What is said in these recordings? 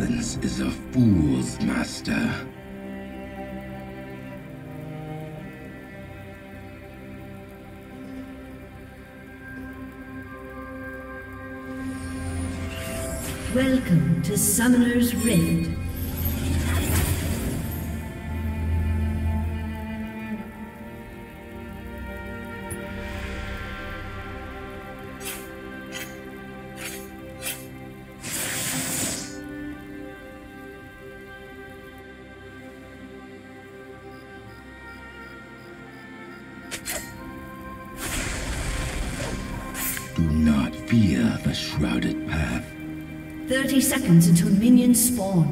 Silence is a fools, Master. Welcome to Summoner's Rift. seconds until minions spawn.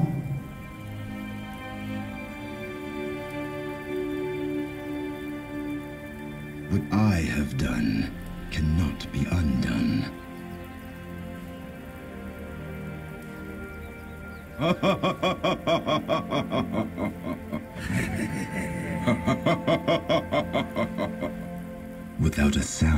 What I have done cannot be undone. Without a sound.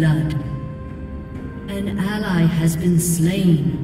Blood. An ally has been slain.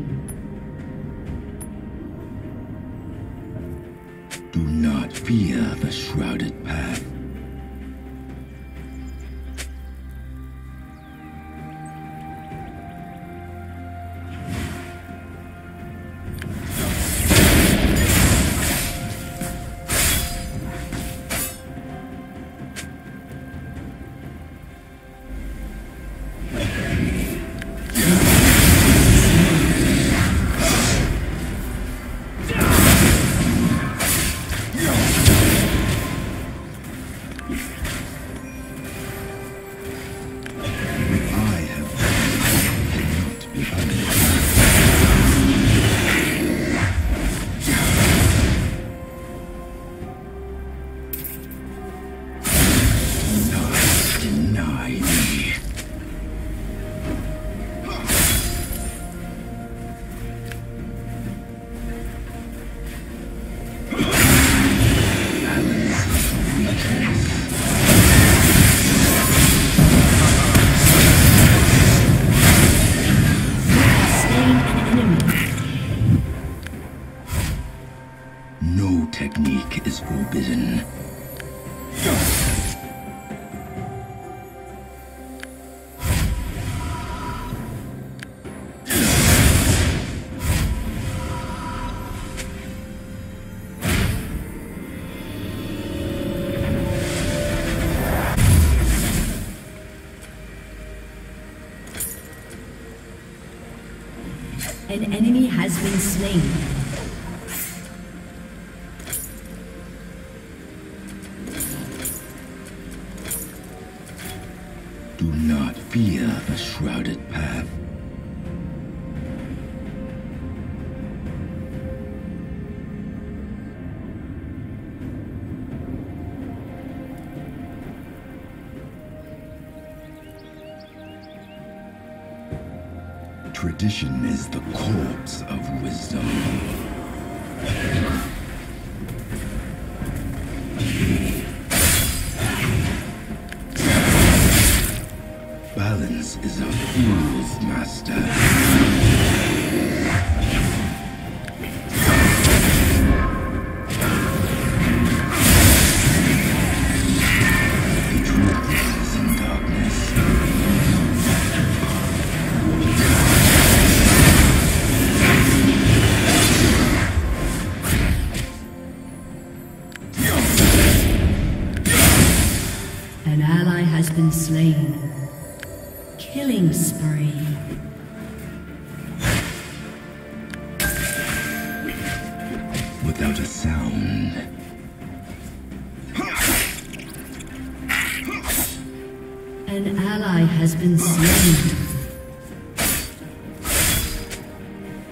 Been slain. Do not fear the shrouded path. Tradition is the corpse of wisdom. Balance is a fool's master.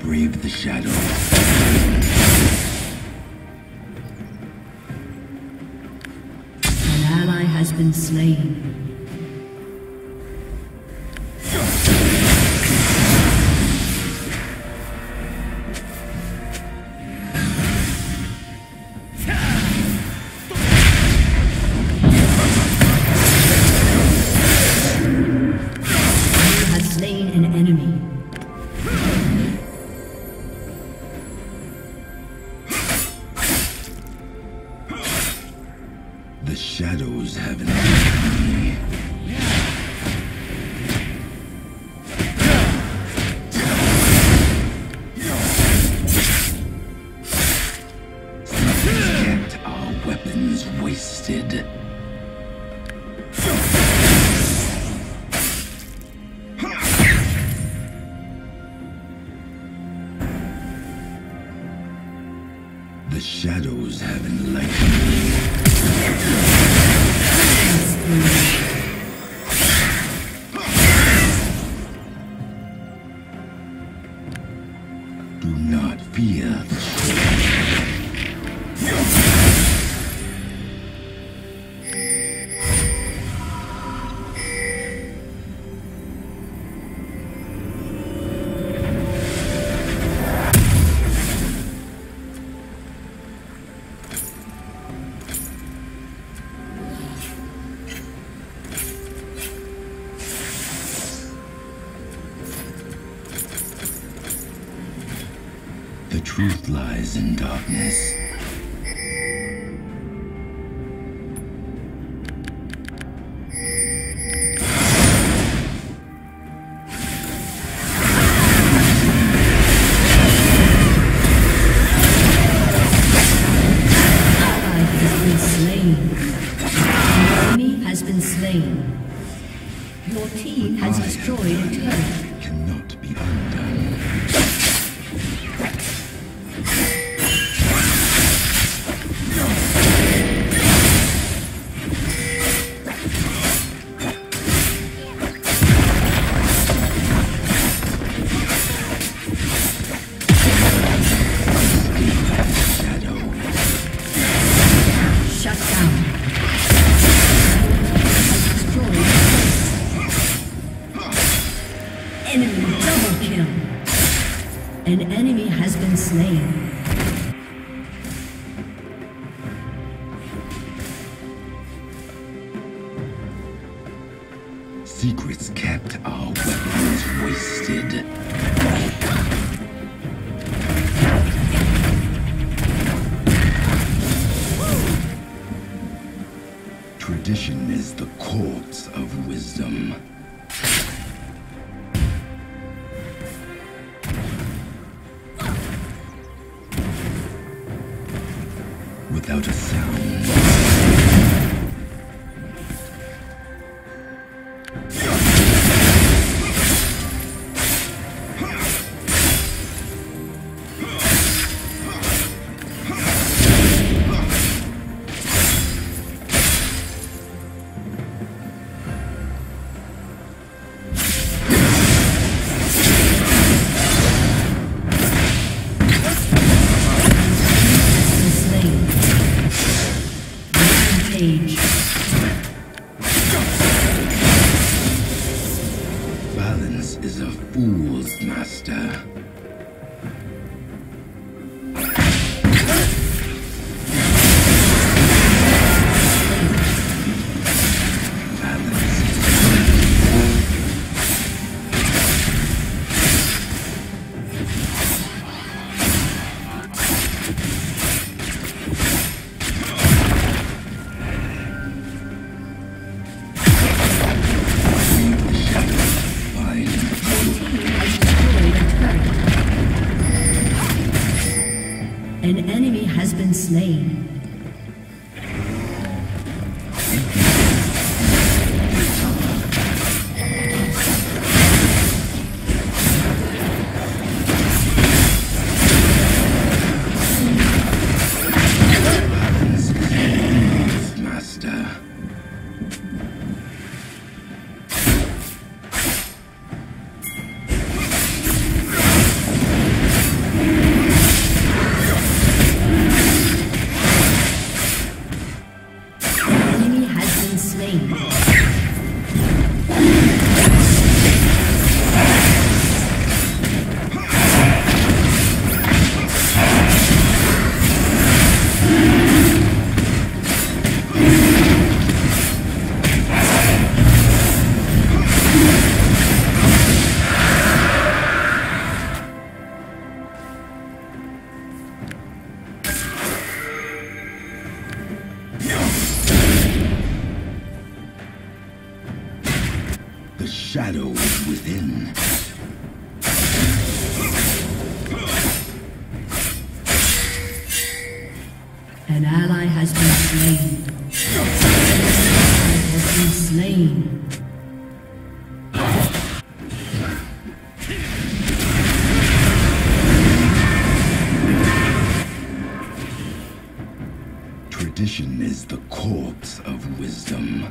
The shadow. An ally has been slain. Lies in darkness. Secrets kept, our weapons wasted. Tradition is the courts of wisdom. Slain. The shadow is within. An ally has been slain. An ally has been slain. Tradition is the corpse of wisdom.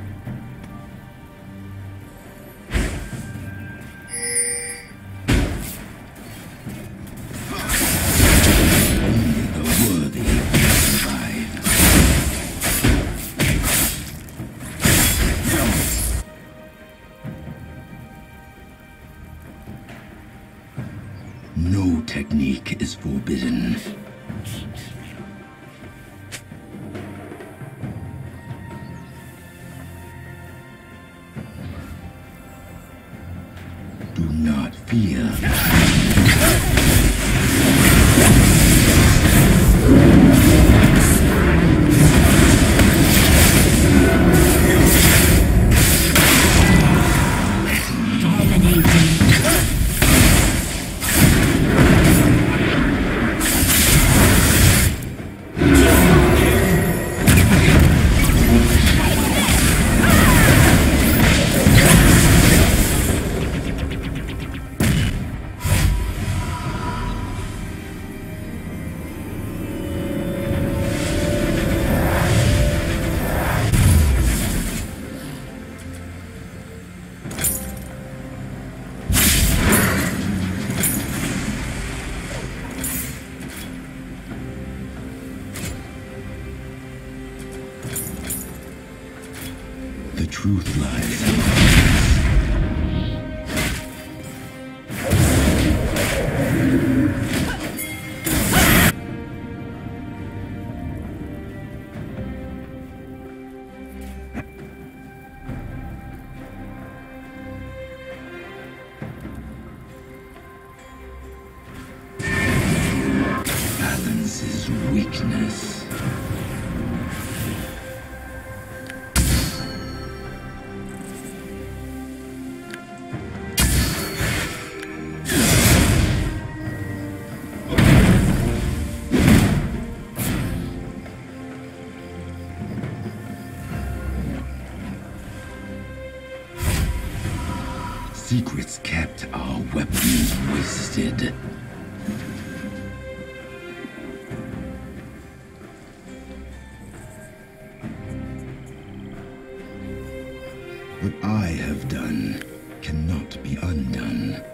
What I have done cannot be undone.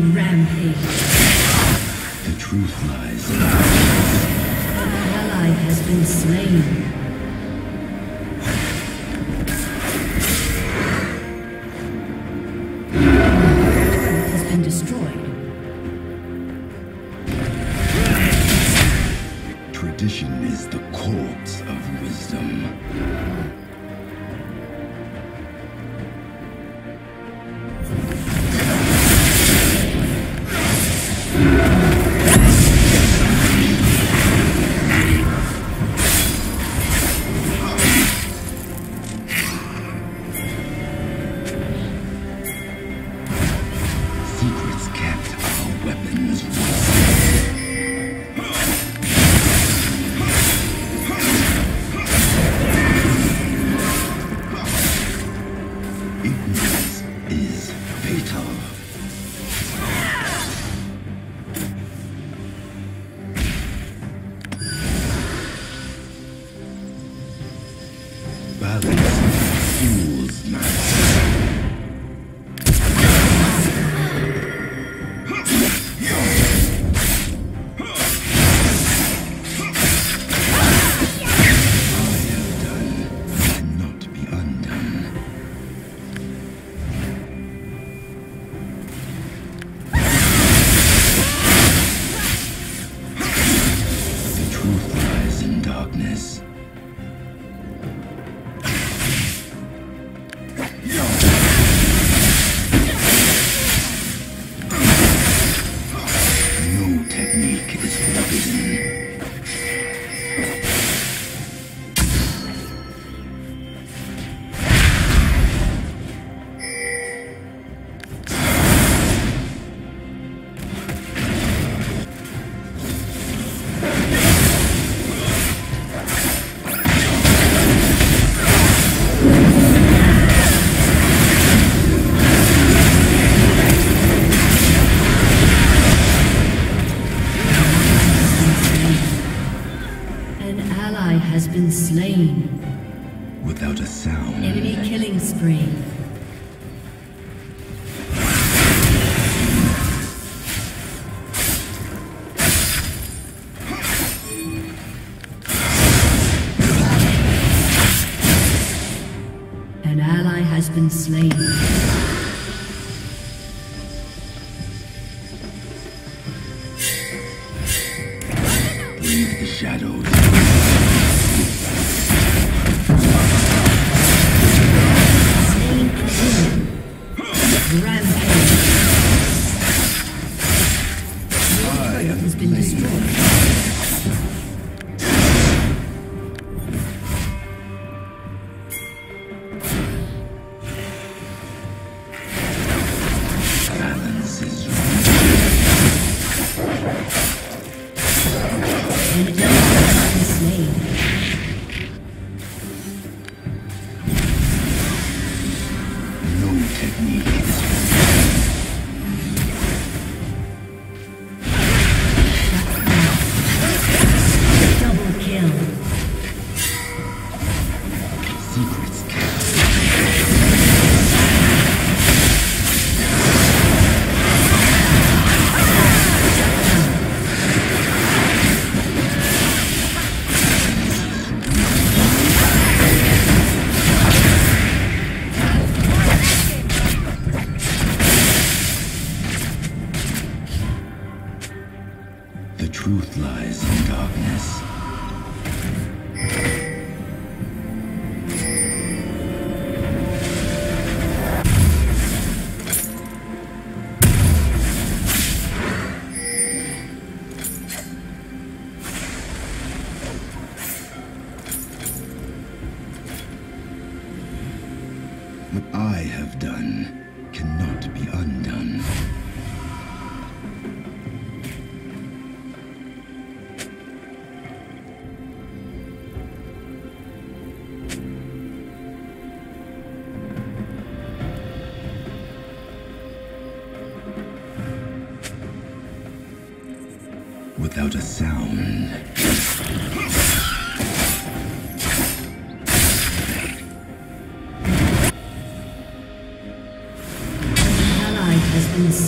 Rampage.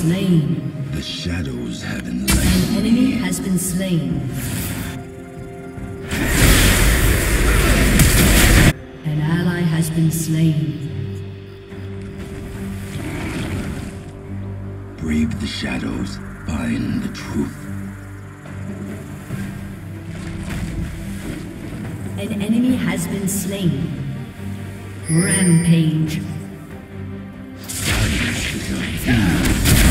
slain. The shadows have enlightened. An enemy has been slain. An ally has been slain. Brave the shadows, find the truth. An enemy has been slain. Rampage. Silence is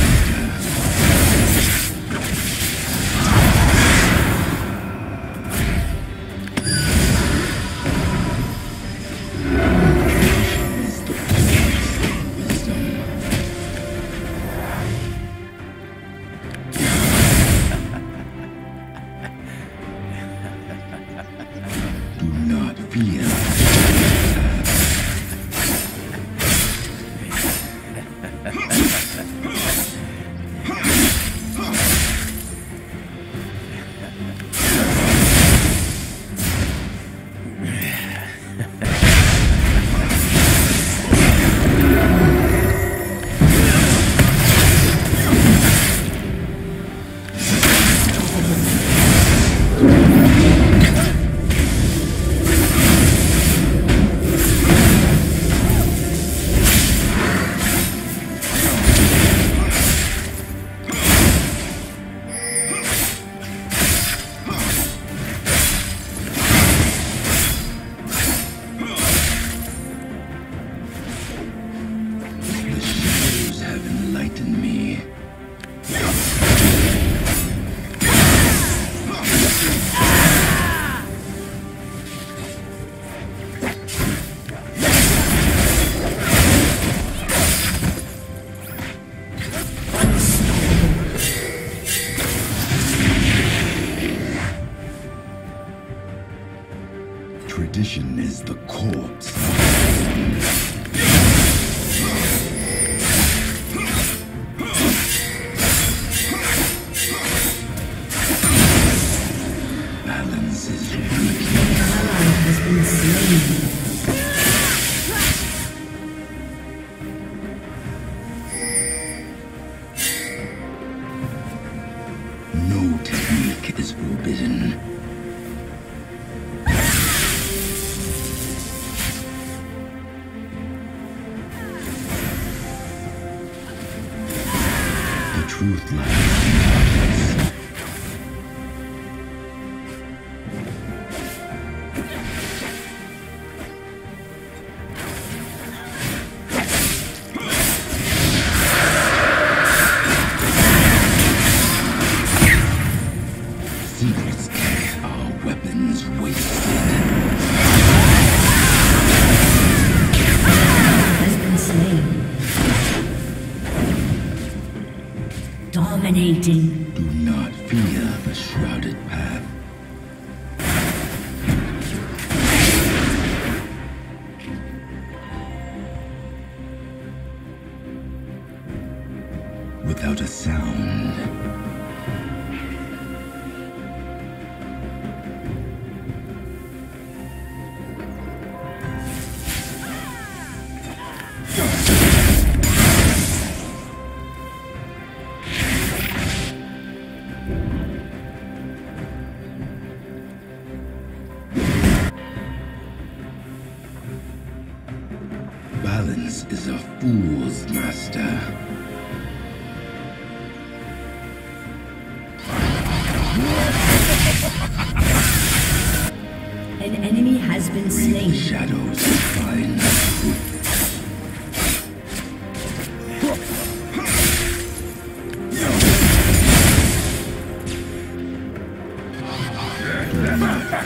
Yeah.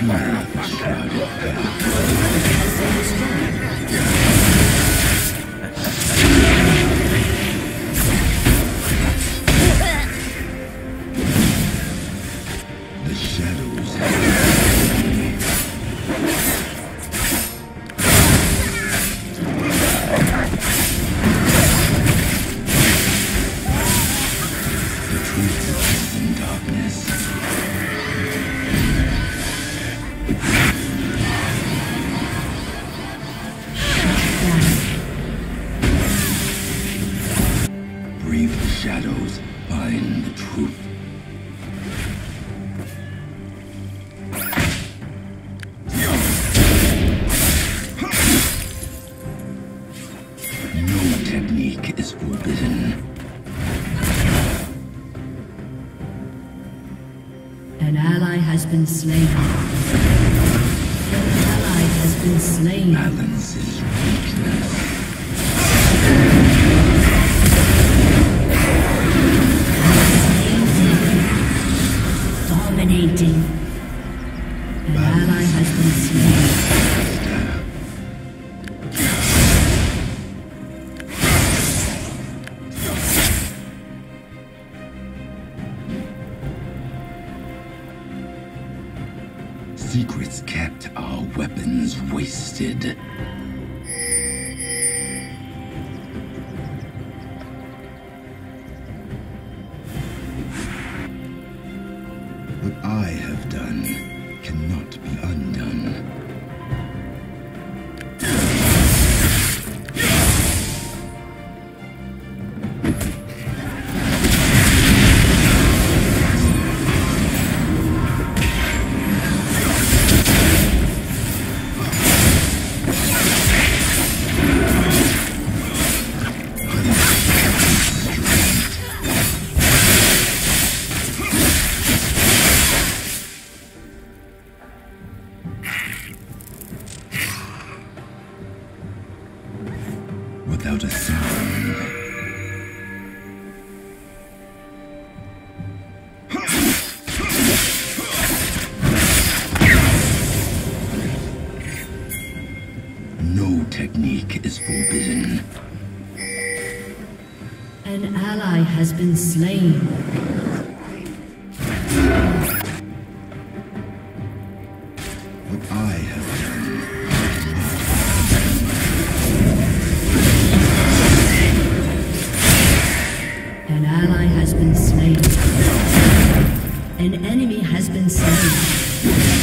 secrets kept, our weapons wasted. what I have done. An ally has been slain. An enemy has been slain.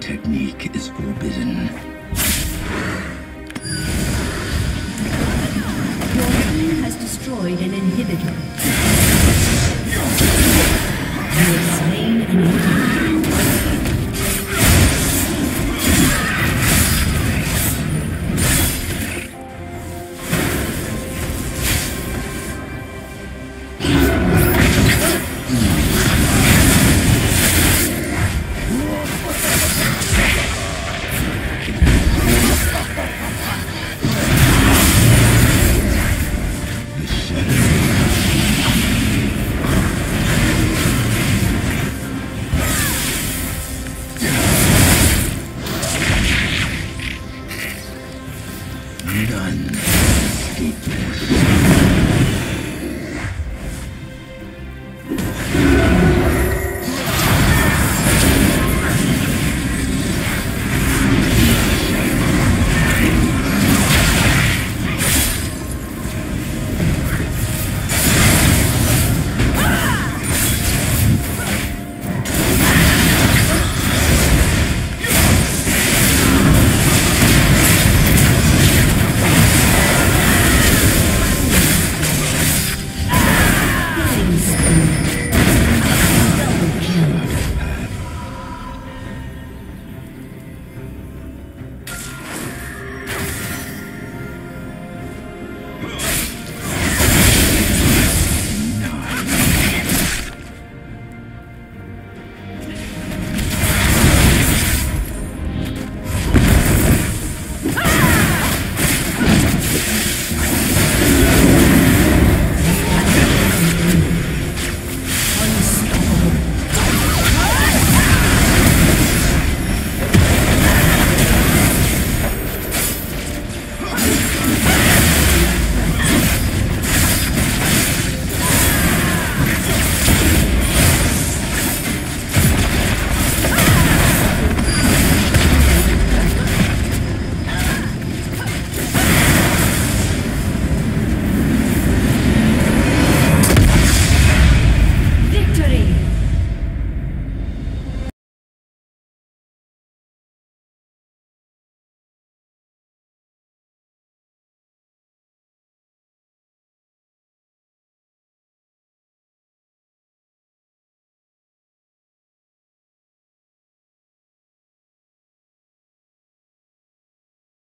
Technique is forbidden. Your team has destroyed an inhibitor.